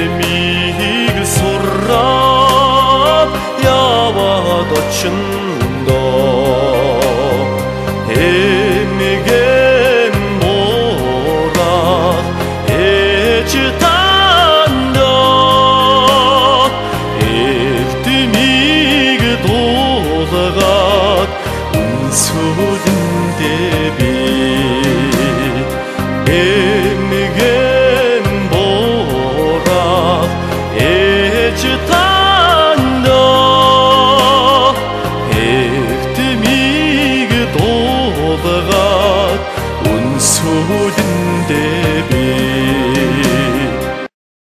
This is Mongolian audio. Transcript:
Демиг суррап яваад очиндо. Эмигэм мурах эчтандо Эвтимиг дуулгаад үнсүүлэндэ би Эмигэм 모든 데